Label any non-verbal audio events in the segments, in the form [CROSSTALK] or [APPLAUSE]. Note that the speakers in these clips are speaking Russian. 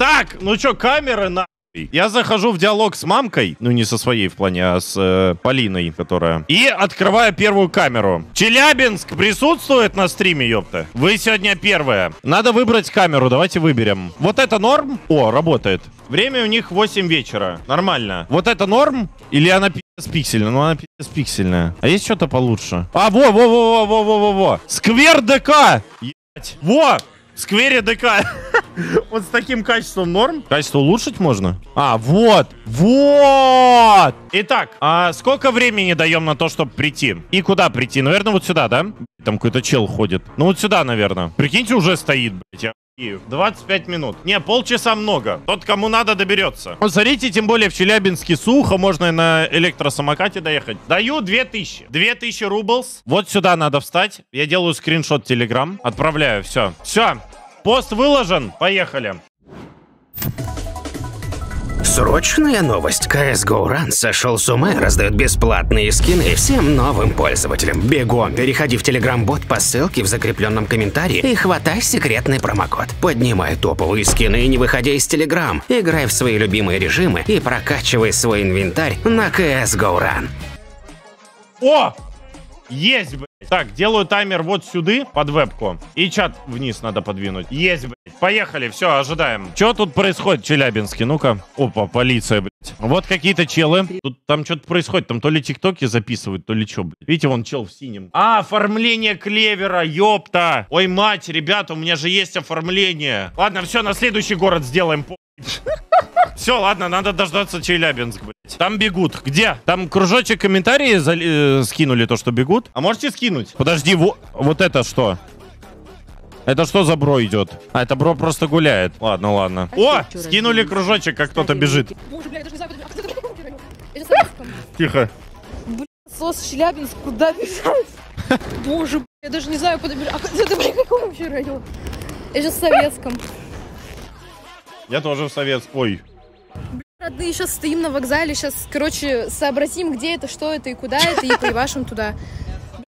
Так, ну чё, камеры на... Я захожу в диалог с мамкой, ну не со своей в плане, а с э, Полиной, которая. И открываю первую камеру. Челябинск присутствует на стриме, ёпта. Вы сегодня первая. Надо выбрать камеру, давайте выберем. Вот это норм? О, работает. Время у них 8 вечера. Нормально. Вот это норм? Или она пи***ц пиксельная? Ну она пи***ц пиксельная. А есть что-то получше? А, во-во-во-во-во-во-во. Сквер ДК! Е***ть. Во! Сквере ДК. Вот с таким качеством норм. Качество улучшить можно? А, вот. Вот. Итак, а сколько времени даем на то, чтобы прийти? И куда прийти? Наверное, вот сюда, да? Там какой-то чел ходит. Ну, вот сюда, наверное. Прикиньте, уже стоит, блядь. Охуею. 25 минут. Не, полчаса много. Тот, кому надо, доберется. Вот смотрите, тем более в Челябинске сухо, можно и на электросамокате доехать. Даю 2000. 2000 рублс. Вот сюда надо встать. Я делаю скриншот Телеграм. Отправляю, все. Все. Пост выложен. Поехали. Срочная новость. CSGO Run сошел с ума и раздает бесплатные скины всем новым пользователям. Бегом переходи в Telegram-бот по ссылке в закрепленном комментарии и хватай секретный промокод. Поднимай топовые скины не выходя из Telegram. Играй в свои любимые режимы и прокачивай свой инвентарь на CSGO Run. О! Есть, блядь. Так, делаю таймер вот сюда, под вебку. И чат вниз надо подвинуть. Есть, блядь. Поехали, все, ожидаем. Что тут происходит в Челябинске? Ну-ка. Опа, полиция, блядь. Вот какие-то челы. Тут там что-то происходит. Там то ли тиктоки записывают, то ли что, блядь. Видите, вон чел в синем. А, оформление клевера, ёпта. Ой, мать, ребята, у меня же есть оформление. Ладно, все, на следующий город сделаем. Все, ладно, надо дождаться Челябинск, блядь. Там бегут. Где? Там кружочек комментарии зали- э, скинули то, что бегут. А можете скинуть? Подожди, во- вот это что? Это что за бро идет? А, это бро просто гуляет. Ладно, ладно. О, скинули кружочек, как кто-то бежит. Боже, бля, я даже не знаю. А это. Тихо. Сос, Челябинск, куда бежать? Боже, бля, я даже не знаю, куда бежать. А это, бля, какой вообще район? Я сейчас в Советском. Я тоже в совет. Ой. Родные, сейчас стоим на вокзале, сейчас, короче, сообразим, где это, что это и куда это, и поебашим туда.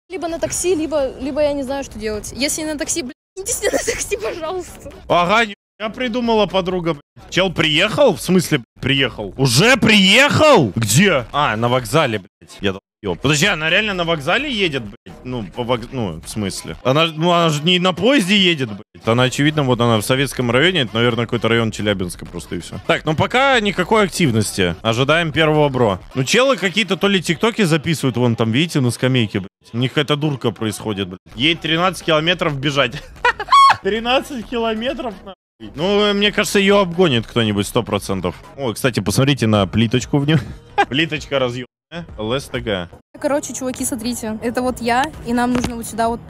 Либо на такси, либо, либо я не знаю, что делать. Если на такси, блядь, идите на такси, пожалуйста. Ага, я придумала подруга. блядь. Чел приехал? В смысле, блядь, приехал? Уже приехал? Где? А, на вокзале, блядь. Я долбёб. Подожди, она реально на вокзале едет, блядь? Ну, по вок... ну, в смысле? Она, ну, она же не на поезде едет, блядь. Она, очевидно, вот она в советском районе. Это, наверное, какой-то район Челябинска просто и все. Так, ну пока никакой активности. Ожидаем первого бро. Ну, челы какие-то то ли тиктоки записывают, вон там, видите, на скамейке, блядь. У них какая-то дурка происходит, блядь. Ей 13 километров бежать. [LAUGHS] 13 километров, на. Ну, мне кажется, ее обгонит кто-нибудь сто процентов. О, кстати, посмотрите на плиточку в нем. [LAUGHS] Плиточка разъемная. ЛСТГ. Короче, чуваки, смотрите, это вот я, и нам нужно вот сюда вот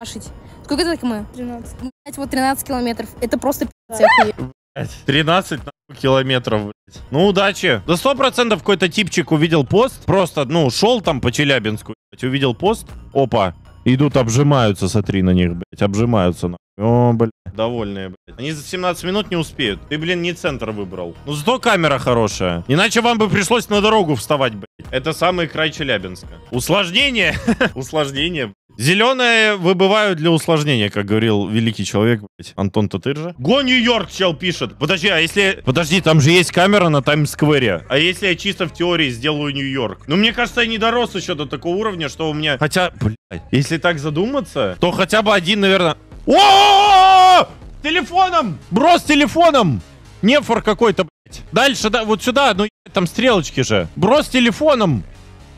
ебашить. Сколько это так мы? 13. Блять, вот 13 километров. Это просто пи***ц, я охуею. 13 нахуй, километров, блядь. Ну, удачи. За сто процентов какой-то типчик увидел пост. Просто, ну, шел там по Челябинску, блядь, увидел пост. Опа. Идут, обжимаются, смотри на них, блядь. Обжимаются, нахуй. О, блядь. Довольные, блядь. Они за 17 минут не успеют. Ты, блин, не центр выбрал. Ну, зато камера хорошая. Иначе вам бы пришлось на дорогу вставать, блядь. Это самый край Челябинска. Усложнение. [LAUGHS] Усложнение. Зеленые выбывают для усложнения, как говорил великий человек, блядь, Антон Татыржа. Го Нью-Йорк, чел пишет. Подожди, а если... Подожди, там же есть камера на Таймс-сквере. А если я чисто в теории сделаю Нью-Йорк? Ну, мне кажется, я не дорос еще до такого уровня, что у меня... Хотя, блядь, если так задуматься, то хотя бы один, наверное... О! Телефоном! Бро с телефоном! Нефор какой-то, блядь. Дальше, да, вот сюда, ну, там стрелочки же. Бро с телефоном!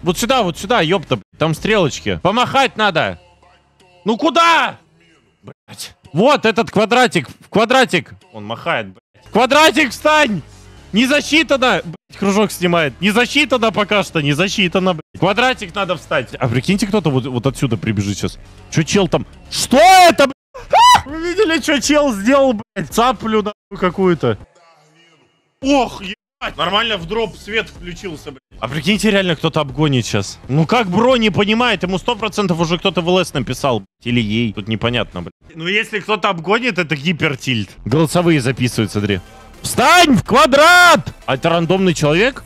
Вот сюда, вот сюда, ёпта, блядь, там стрелочки. Помахать надо. Ну куда? Блядь. Вот этот квадратик, квадратик. Он махает, блядь. Квадратик, встань! Не засчитано! Блядь, кружок снимает. Не засчитано пока что, не засчитано, блядь. Квадратик надо встать. А прикиньте, кто-то вот, вот отсюда прибежит сейчас. Че чел там? Что это, блядь? Вы видели, что чел сделал, блядь? Цаплю нахуй какую-то. Ох, ебать. Нормально в дроп свет включился, блядь. А прикиньте, реально кто-то обгонит сейчас. Ну как бро не понимает, ему сто процентов уже кто-то в ЛС написал, блядь. Или ей. Тут непонятно, блядь. Ну если кто-то обгонит, это гипертильт. Голосовые записывают, смотри. Встань в квадрат! А это рандомный человек?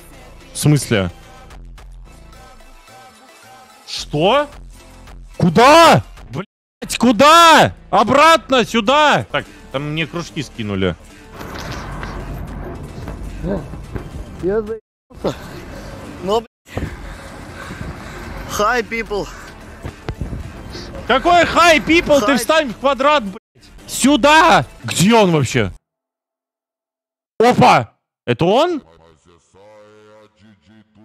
В смысле? Что? Куда? Куда? Обратно, сюда! Так, там мне кружки скинули. Я заебался. Но, блядь. Hi, people. Какой хай, people, ты встань в квадрат, блядь. Сюда! Где он вообще? Опа! Это он?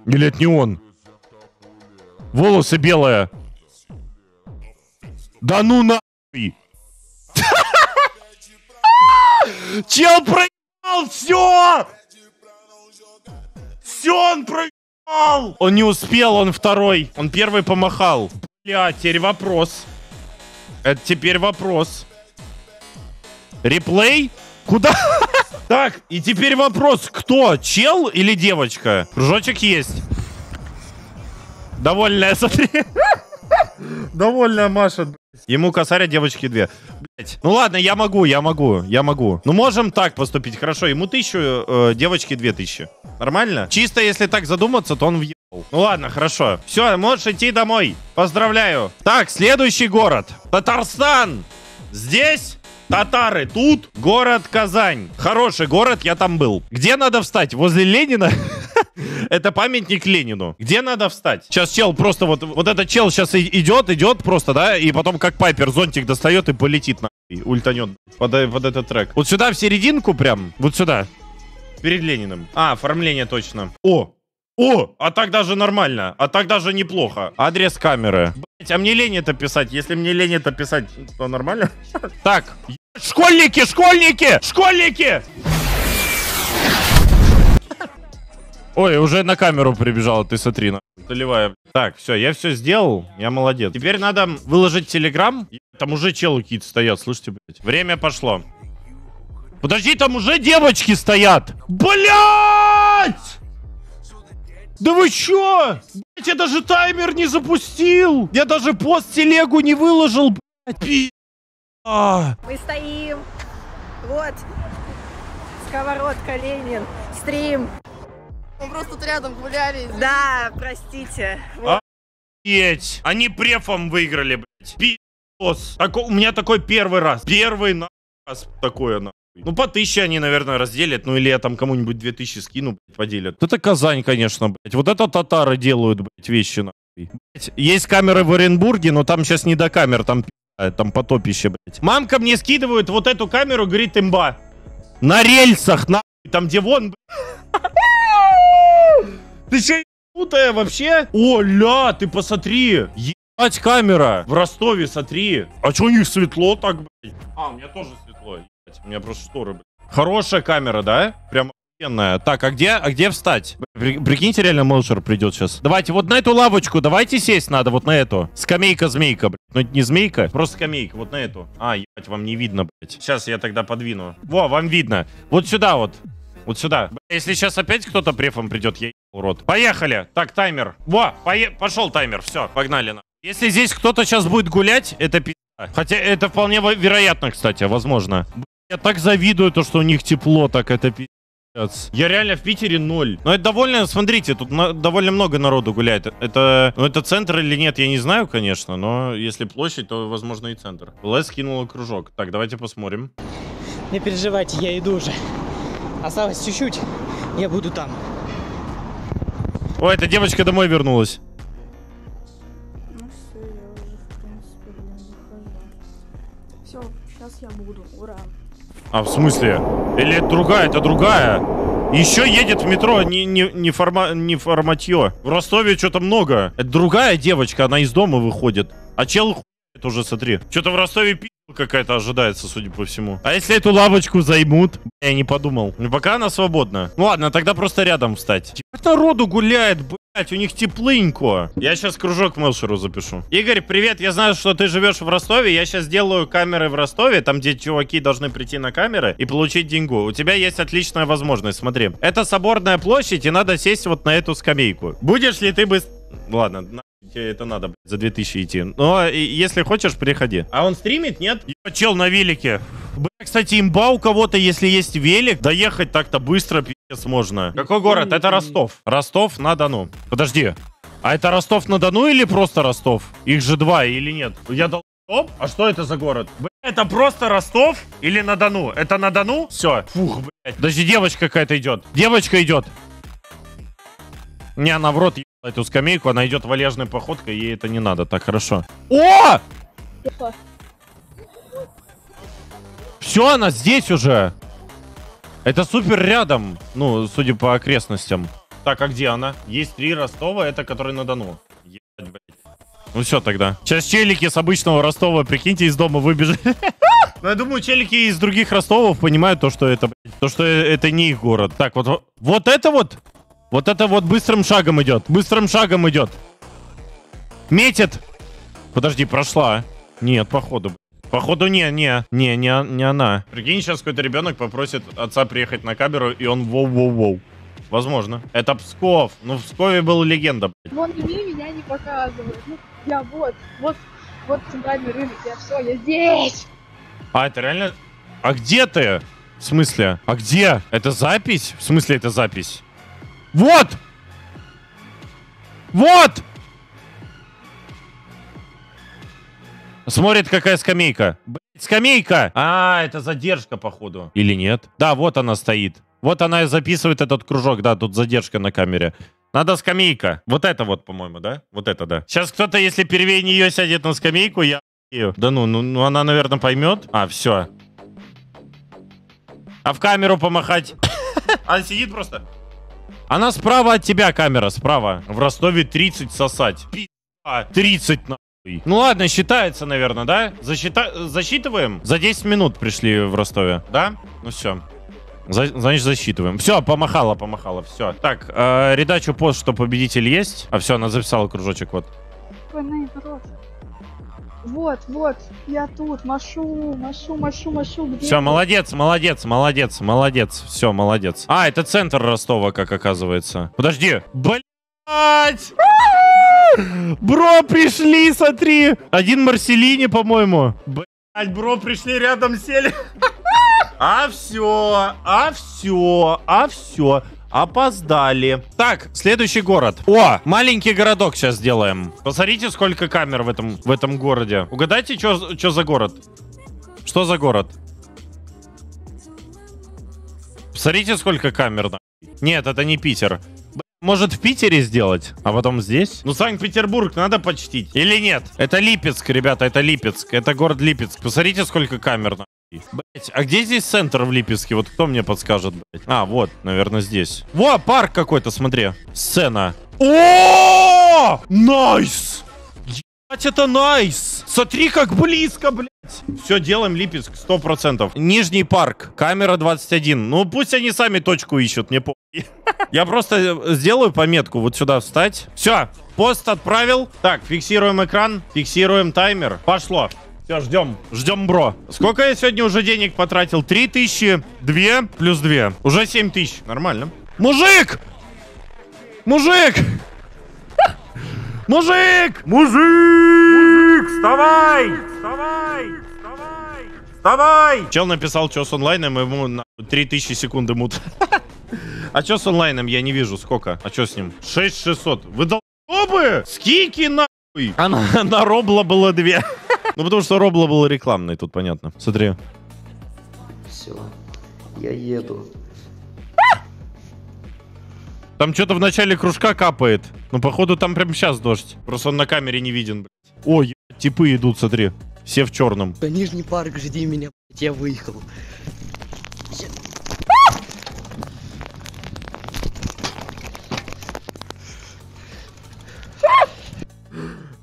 Или это не он? Волосы белые. Да ну нахуй! [LAUGHS] Чел проебал, все! Все, он проебал! Он не успел, он второй. Он первый помахал. Бля, теперь вопрос. Это теперь вопрос. Реплей? Куда? [LAUGHS] Так, и теперь вопрос, кто, чел или девочка? Кружочек есть. Довольная, смотри. Довольная Маша. Ему косаря девочки две. Блять. Ну ладно, я могу, я могу, я могу. Ну можем так поступить, хорошо. Ему тысячу, э, девочки две тысячи. Нормально? Чисто если так задуматься, то он въебал. Ну ладно, хорошо. Все, можешь идти домой. Поздравляю. Так, следующий город. Татарстан. Здесь татары, тут город Казань. Хороший город, я там был. Где надо встать? Возле Ленина? [LAUGHS] Это памятник Ленину. Где надо встать? Сейчас чел просто вот, вот этот чел сейчас идет, идет просто, да, и потом как Пайпер зонтик достает и полетит на ультанет под, под этот трек. Вот сюда в серединку прям, вот сюда. Перед Лениным. А, оформление точно. О, о, а так даже нормально, а так даже неплохо. Адрес камеры. Блять, а мне лень это писать. Если мне лень это писать, то нормально? Так, школьники, школьники, школьники! Ой, уже на камеру прибежала, ты смотри, на. Доливая. Так, все, я все сделал, я молодец. Теперь надо выложить телеграм. Там уже челы какие-то стоят, слушайте, блядь. Время пошло. Подожди, там уже девочки стоят. Блять! Да вы чё? Блять, я даже таймер не запустил. Я даже пост телегу не выложил, блядь. Пи... А. Мы стоим. Вот. Сковородка Ленин. Стрим. Мы просто тут рядом гуляли. Да, простите. Вот. Охуеть. Они префом выиграли, блядь. Пи***ос. Тако- у меня такой первый раз. Первый на раз такое, нахуй. Ну, по тысяче они, наверное, разделят. Ну, или я там кому-нибудь две тысячи скину, блядь, поделят. Это Казань, конечно, блядь. Вот это татары делают, блядь, вещи, нахуй. Блядь, Есть камеры в Оренбурге, но там сейчас не до камер, там пи***, там потопище, блядь. Мамка мне скидывает вот эту камеру, говорит, имба. На рельсах, нахуй, там где вон, блядь. Ты че, ебанутая вообще? О, ля, ты посмотри. Ебать камера. В Ростове, смотри. А чё у них светло так, блядь? А, у меня тоже светло. Ебать, у меня просто шторы, блядь. Хорошая камера, да? Прям охуенная. Так, а где, а где встать? При- прикиньте, реально Мелшер придет сейчас. Давайте вот на эту лавочку, давайте сесть надо, вот на эту. Скамейка-змейка, блядь. Ну, это не змейка, просто скамейка, вот на эту. А, ебать, вам не видно, блядь. Сейчас я тогда подвину. Во, вам видно. Вот сюда вот. Вот сюда. Если сейчас опять кто-то префом придет, я рот. Поехали. Так, таймер. Во, пое- пошел таймер. Все, погнали. на. Если здесь кто-то сейчас будет гулять, это пи***. Хотя это вполне вероятно, кстати, возможно. Я так завидую то, что у них тепло, так это пи***ц. Я реально в Питере ноль. Но это довольно, смотрите, тут на- довольно много народу гуляет. Это, ну это центр или нет, я не знаю, конечно, но если площадь, то возможно и центр. ЛС скинула кружок. Так, давайте посмотрим. Не переживайте, я иду уже. Осталось чуть-чуть, я буду там. Ой, эта девочка домой вернулась. Ну все, я уже, в принципе, блин, выхожу. Все, сейчас я буду. Ура. А, в смысле? Или это другая, это другая? Еще едет в метро не, не, не, форма, не форматье. В Ростове что-то много. Это другая девочка, она из дома выходит. А чел хует уже, смотри. Что-то в Ростове пи*** какая-то ожидается, судя по всему. А если эту лавочку займут? Я не подумал. Ну, пока она свободна. Ну ладно, тогда просто рядом встать. Теперь народу гуляет, блядь, у них теплынько. Я сейчас кружок Мелшеру запишу. Игорь, привет, я знаю, что ты живешь в Ростове. Я сейчас делаю камеры в Ростове, там, где чуваки должны прийти на камеры и получить деньгу. У тебя есть отличная возможность, смотри. Это соборная площадь, и надо сесть вот на эту скамейку. Будешь ли ты бы... Ладно, на- тебе это надо, блядь, за 2000 идти. Но и- если хочешь, приходи. А он стримит, нет? Ебать, чел на велике. Бля, кстати, имба у кого-то, если есть велик, доехать так-то быстро, пиздец, можно. Какой город? Это Ростов. Ростов-на-Дону. Подожди. А это Ростов-на-Дону или просто Ростов? Их же два или нет? Я дал... Стоп? А что это за город? Бля, Это просто Ростов или на Дону? Это на Дону? Все. Фух, блядь. Даже девочка какая-то идет. Девочка идет. Не, она в рот ебала эту скамейку, она идет валежной походкой, ей это не надо. Так, хорошо. О! Все, она здесь уже. Это супер рядом. Ну, судя по окрестностям. Так, а где она? Есть три Ростова, это который на Дону. Ебать. Ну все тогда. Сейчас челики с обычного Ростова, прикиньте, из дома выбежали. [LAUGHS] Ну, я думаю, челики из других Ростовов понимают то, что это, то, что это не их город. Так, вот, вот это вот, вот это вот быстрым шагом идет. Быстрым шагом идет. Метит. Подожди, прошла. Нет, походу. Походу, не, не, не, не, не она. Прикинь, сейчас какой-то ребенок попросит отца приехать на камеру, и он воу-воу-воу. Возможно. Это Псков. Ну, в Пскове был легенда, блядь. Вон мне меня не показывают. Ну, я вот, вот, вот центральный рынок, я все, я здесь. А, это реально... А где ты? В смысле? А где? Это запись? В смысле это запись? Вот! Вот! Смотрит, какая скамейка. Блять, скамейка! А, это задержка, походу. Или нет? Да, вот она стоит. Вот она и записывает этот кружок. Да, тут задержка на камере. Надо скамейка. Вот это вот, по-моему, да? Вот это, да. Сейчас кто-то, если первее нее сядет на скамейку, я. Да ну, ну, ну она, наверное, поймет. А, все. А в камеру помахать. [LAUGHS] Она сидит просто. Она справа от тебя, камера, справа. В Ростове 30 сосать. Пи***а, 30 нахуй. Ну ладно, считается, наверное, да? Засчита... Засчитываем? За 10 минут пришли в Ростове, да? Ну все. За- Значит, засчитываем. Все, помахала, помахала, все. Так, э, редачу пост, что победитель есть. А все, она записала кружочек, вот. Ой, наоборот. Вот, вот, я тут, машу, машу, машу, машу. Где Все, ты? молодец, молодец, молодец, молодец. Все, молодец. А, это центр Ростова, как оказывается. Подожди. Блять! Бро, пришли, смотри. Один Марселини, по-моему. Блять, бро, пришли рядом, сели. [LAUGHS] А все, а все, а все. Опоздали. Так, следующий город. О, маленький городок сейчас сделаем. Посмотрите, сколько камер в этом, в этом городе. Угадайте, что за город? Что за город? Посмотрите, сколько камер. Нет, это не Питер. Может в Питере сделать, а потом здесь? Ну, Санкт-Петербург надо почтить. Или нет? Это Липецк, ребята, это Липецк. Это город Липецк. Посмотрите, сколько камер. нахуй. Блять, а где здесь центр в Липецке? Вот кто мне подскажет, блять? А, вот, наверное, здесь. Во, парк какой-то, смотри. Сцена. О! Nice! Ебать, это nice! Смотри, как близко, блядь! Все, делаем Липецк, 100%. Нижний парк, камера 21. Ну, пусть они сами точку ищут, мне по... [LAUGHS] Я просто э, сделаю пометку, вот сюда встать. Все, пост отправил. Так, фиксируем экран, фиксируем таймер. Пошло. Все, ждем. Ждем, бро. Сколько я сегодня уже денег потратил? 3000, 2 плюс 2. Уже 7000. Нормально. Мужик! Мужик! Мужик! Мужик! Вставай! Вставай! Вставай! Вставай! Чел написал, что с онлайном, ему на 3000 секунды мут. [LAUGHS] А что с онлайном? Я не вижу. Сколько? А что с ним? 6600. Вы долбы! Скики нахуй! А на, на Робла было две. [LAUGHS] Ну, потому что Робла был рекламный, тут понятно. Смотри. Все, я еду. Там что-то в начале кружка капает. Ну, походу, там прям сейчас дождь. Просто он на камере не виден, блядь. Ой, ебать, типы идут, смотри. Все в черном. Нижний парк, жди меня, блядь, я выехал.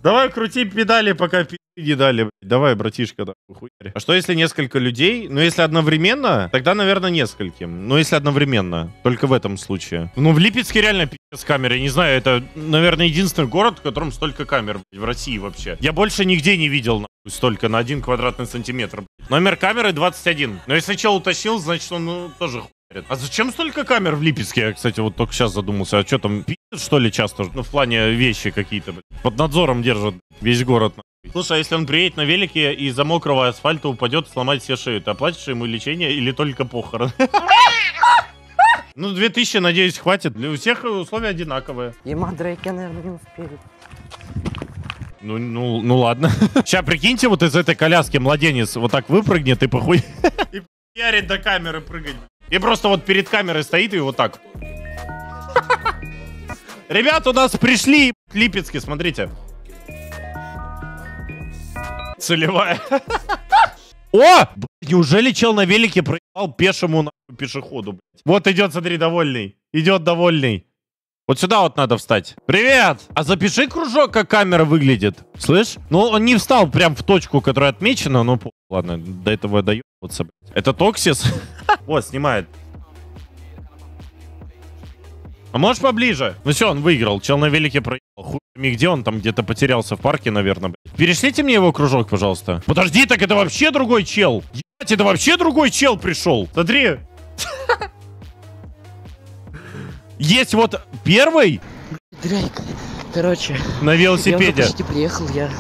Давай крути педали, пока пи*** не дали. Давай, братишка, да, хуярь. А что если несколько людей? Ну, если одновременно, тогда, наверное, нескольким. Но если одновременно, только в этом случае. Ну, в Липецке реально пи*** с камерой. Не знаю, это, наверное, единственный город, в котором столько камер, блядь, в России вообще. Я больше нигде не видел, нахуй, столько на один квадратный сантиметр. блядь. Номер камеры 21. Но если чел утащил, значит, он ну, тоже хуярит. А зачем столько камер в Липецке? Я, кстати, вот только сейчас задумался. А что там, пи***т, что ли, часто? Ну, в плане вещи какие-то. Под надзором держат весь город. Слушай, а если он приедет на велике и за мокрого асфальта упадет, сломать все шею, ты оплатишь ему лечение или только похорон? [LAUGHS] Ну, 2000, надеюсь, хватит. Для у всех условия одинаковые. Ема Дрейк, я, наверное, не успею. Ну, ну, ну ладно. [LAUGHS] Сейчас прикиньте, вот из этой коляски младенец вот так выпрыгнет и похуй. [LAUGHS] И ярит до камеры прыгать. И просто вот перед камерой стоит и вот так. Ребят, у нас пришли Липецкие, смотрите. Целевая. [LAUGHS] О! Неужели чел на велике проебал пешему пешеходу, блядь? Вот идет, смотри, довольный. Идет довольный. Вот сюда вот надо встать. Привет! А запиши кружок, как камера выглядит. Слышь? Ну, он не встал прям в точку, которая отмечена, по- Ладно, до этого доебываться, блядь. Это Токсис? [LAUGHS] Вот, снимает. А можешь поближе? Ну все, он выиграл. Чел на велике проехал. Хуй где он там где-то потерялся в парке, наверное. блядь. Перешлите мне его кружок, пожалуйста. Подожди, так это вообще другой чел. Ебать, это вообще другой чел пришел. Смотри. Есть вот первый Дрейк, короче, на я велосипеде. почти приехал, я?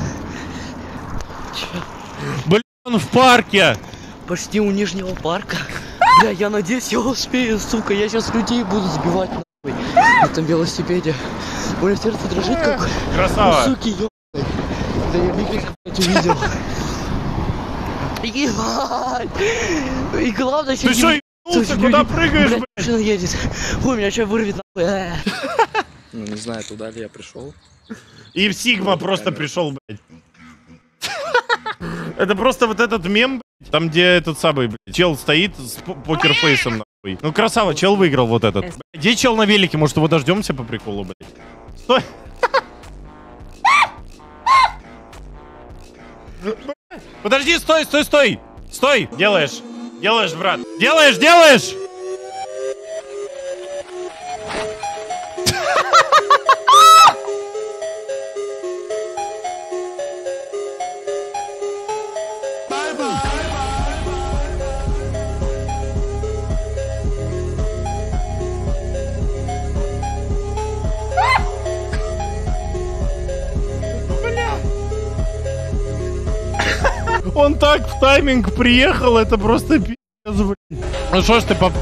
Блин, он в парке. почти у Нижнего парка. Бля, я надеюсь, я успею, сука, я сейчас людей буду сбивать на этом велосипеде. Бля, сердце дрожит как Красава. суки, ё... Да я Микелька, блядь, увидел. Ебать! И главное, Ты сейчас что, ебнулся? Куда прыгаешь, Блядь, машина едет. Ой, меня что вырвет нахуй. Ну, не знаю, туда ли я пришел. И Сигма просто пришел, блядь. Это просто вот этот мем, блядь, там, где этот самый, блядь, чел стоит с по- покерфейсом, нахуй. Ну, красава, чел выиграл вот этот. Где чел на велике? Может, его дождемся по приколу, блядь? Стой! Подожди, стой, стой, стой! Стой! Делаешь! Делаешь, брат! Делаешь, делаешь! Он так в тайминг приехал, это просто блин. Ну что ж ты поп...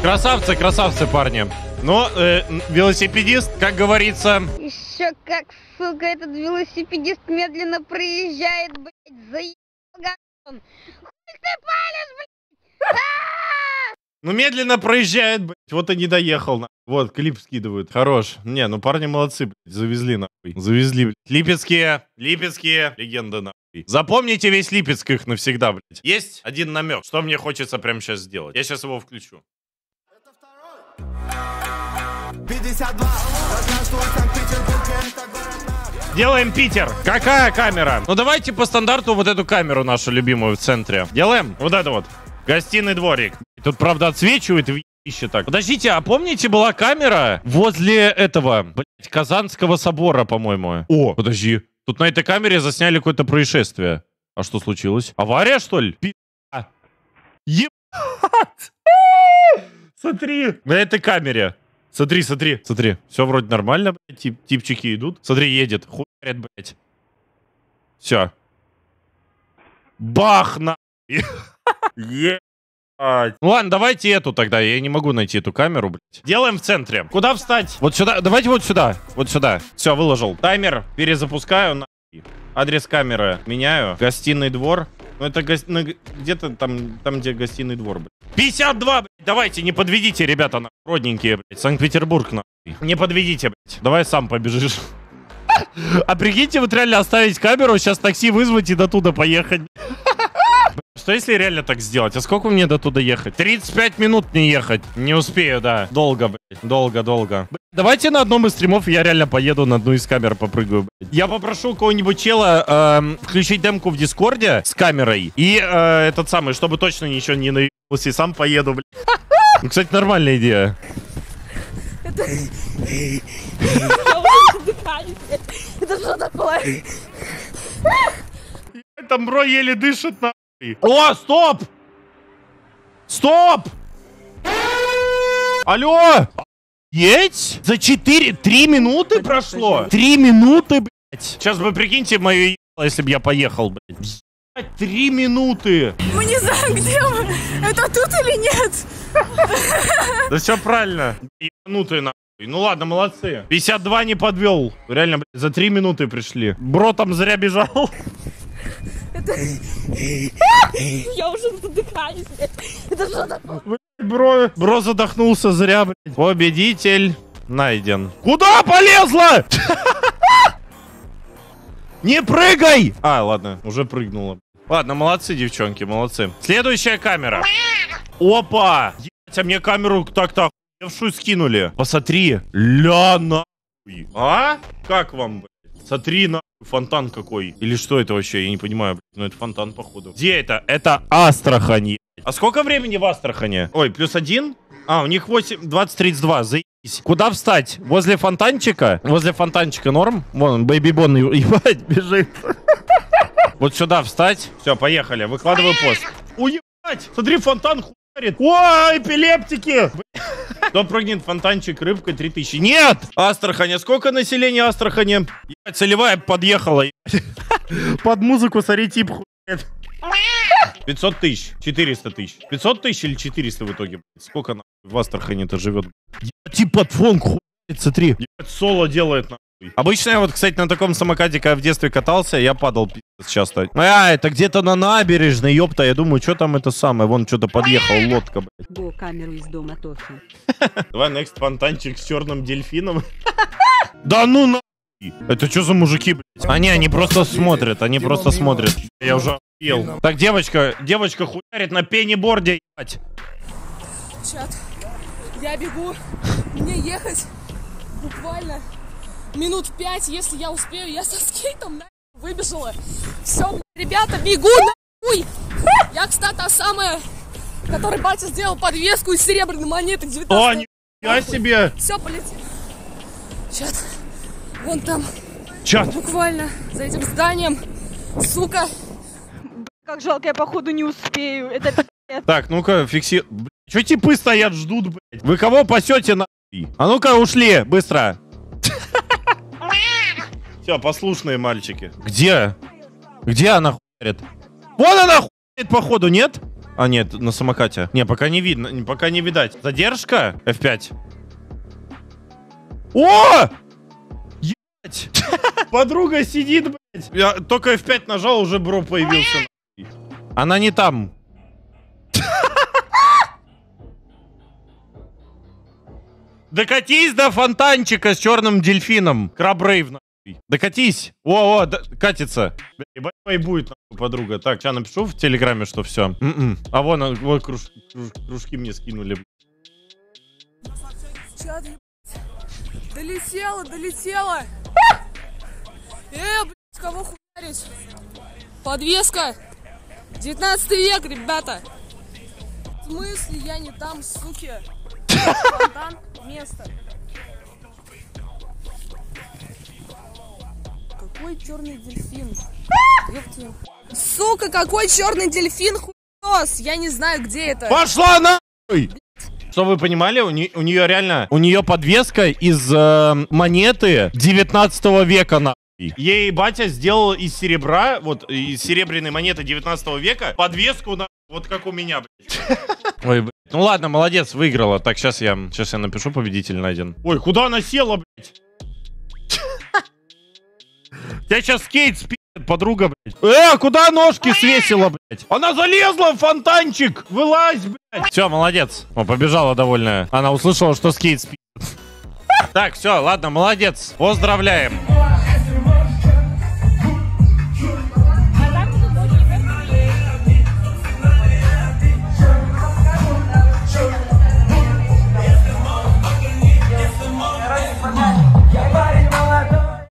Красавцы, красавцы, парни. Но э, велосипедист, как говорится, Еще как, сука, этот велосипедист медленно проезжает, блядь, заебал. Хуй ты палишь, блядь! Ну медленно проезжает, блядь, вот и не доехал. на- Вот, клип скидывают. Хорош. Не, ну парни молодцы, блядь, завезли нахуй. Завезли, блядь. Липецкие, липецкие, легенды нахуй. Запомните весь Липецк их навсегда, блядь. Есть один намек, что мне хочется прямо сейчас сделать. Я сейчас его включу. 52, здравствуй, Санкт-Петербург, это город Делаем Питер. Какая камера? Ну давайте по стандарту вот эту камеру нашу любимую в центре. Делаем вот это вот. Гостиный дворик. Тут, правда, отсвечивает в ещё так. Подождите, а помните, была камера возле этого, блядь, Казанского собора, по-моему? О, подожди. Тут на этой камере засняли какое-то происшествие. А что случилось? Авария, что ли? Пи***. Ебать! Смотри. На этой камере. Смотри, смотри, смотри. Все вроде нормально, блядь. Тип, типчики идут. Смотри, едет. Хуярит, блядь. Все. Бах на. [LAUGHS] Ебать. Ну ладно, давайте эту тогда. Я не могу найти эту камеру, блядь. Делаем в центре. Куда встать? Вот сюда. Давайте вот сюда. Вот сюда. Все, выложил. Таймер перезапускаю. нахуй. Адрес камеры меняю. Гостиный двор. Ну это гос- на г- где-то там, там, где гостиный двор, блядь. 52, блядь. Давайте, не подведите, ребята, на родненькие, блядь. Санкт-Петербург, нахуй. Не подведите, блядь. Давай сам побежишь. [LAUGHS] А прикиньте, вот реально оставить камеру, сейчас такси вызвать и до туда поехать. [LAUGHS] Что если реально так сделать? А сколько мне до туда ехать? 35 минут не ехать. Не успею, да. Долго, блядь. Долго, долго. Блядь, Давайте на одном из стримов я реально поеду на одну из камер попрыгаю. блядь. Я попрошу кого-нибудь чела эм, включить демку в Дискорде с камерой. И э, этот самый, чтобы точно ничего не наебался, и сам поеду, блядь. [LAUGHS] Ну, кстати, нормальная идея. [LAUGHS] Это что такое? Там бро еле дышит нахуй. О, стоп! Стоп! Алло! Есть? За 4, 3 минуты прошло? 3 минуты, блядь. Сейчас бы прикиньте мое ебало, если бы я поехал, блядь. 3 минуты. Мы не знаем, где мы. Это тут или нет? Да все правильно. Ебанутые нахуй. Ну ладно, молодцы. 52 не подвел. Реально, блядь, за 3 минуты пришли. Бро там зря бежал. Я уже задыхаюсь. Это что такое? Бро, бро задохнулся зря, блядь. Победитель найден. Куда полезла? Не прыгай! А, ладно, уже прыгнула. Ладно, молодцы, девчонки, молодцы. Следующая камера. Опа! Ебать, а мне камеру так-то охуевшую скинули. Посмотри. Ля нахуй. А? Как вам, блядь? Смотри, нахуй, фонтан какой. Или что это вообще? Я не понимаю, блядь. Ну, это фонтан, походу. Где это? Это Астрахань. А сколько времени в Астрахане? Ой, плюс один? А, у них 8, 20-32, заебись. Куда встать? Возле фонтанчика? Возле фонтанчика норм? Вон, Бэйби Бон, ебать, [LAUGHS] бежит. Вот сюда встать. Все, поехали. Выкладываю пост. Уебать! Смотри, фонтан хуярит. О, эпилептики! Кто прыгнет фонтанчик рыбкой 3000? Нет! Астрахань, а сколько населения Астрахани? Ебать, целевая подъехала. Под музыку, смотри, тип хуярит. 500 тысяч, 400 тысяч. 500 тысяч или 400 в итоге? Сколько нахуй в Астрахани-то живет? Ебать, тип под фон хуярит, смотри. Соло делает нахуй. Обычно я вот, кстати, на таком самокате, когда в детстве катался, я падал часто. А, это где-то на набережной, ёпта. Я думаю, что там это самое? Вон что-то подъехал, лодка, блядь. Го камеру из дома Тохи. [LAUGHS] Давай next фонтанчик с черным дельфином. [LAUGHS] Да ну нахуй! Это что за мужики, блядь? Они, они просто смотрят, они просто смотрят. Я уже охуел. Так, девочка, девочка хуярит на пениборде, ебать. Чат, я бегу. Мне ехать буквально минут пять, если я успею. Я со скейтом на выбежала. Все, ребята, бегу нахуй. Я, кстати, та самая, которой батя сделал подвеску из серебряной монеты 19 О, нихуя себе! Все, полетели. Чат, вон там, Чат. буквально за этим зданием. Сука, Как жалко, я походу не успею. Это. Так, ну-ка, фикси... Че типы стоят, ждут, блядь? Вы кого пасете нахуй? А ну-ка, ушли, быстро. Все, послушные мальчики. Где? Где она хуярит? Вон она хуярит, походу, нет? А, нет, на самокате. Не, пока не видно, пока не видать. Задержка? F5. О! Ебать! [LAUGHS] Подруга сидит, блядь. Я только F5 нажал, уже бро появился. Она не там. [LAUGHS] Докатись до фонтанчика с черным дельфином. Крабрейв, Докатись. О, о, да- катится. Ебать будет, нахуй, подруга. Так, сейчас напишу в телеграме, что все. А вон, а, вот круж- круж- кружки мне скинули. чат. Долетела, долетела. Э, блядь, кого хуярить? Подвеска. 19 век, ребята. В смысле я не там, суки? [LAUGHS] Фонтан, место. Какой черный дельфин? [LAUGHS] Сука, какой черный дельфин хуёс? Я не знаю, где это. Пошла нахуй! Что вы понимали, у, не- у нее реально, у нее подвеска из э, монеты 19 века, нахуй. Ей батя сделал из серебра, вот из серебряной монеты 19 века, подвеску на вот как у меня, блядь. [LAUGHS] Ой, блядь. Ну ладно, молодец, выиграла. Так, сейчас я, сейчас я напишу, победитель найден. Ой, куда она села, блядь? Я сейчас скейт спит, подруга, блядь. Э, куда ножки свесила, блядь? Она залезла в фонтанчик! Вылазь, блядь! Все, молодец. О, побежала довольная. Она услышала, что скейт спит. Так, все, ладно, молодец. Поздравляем.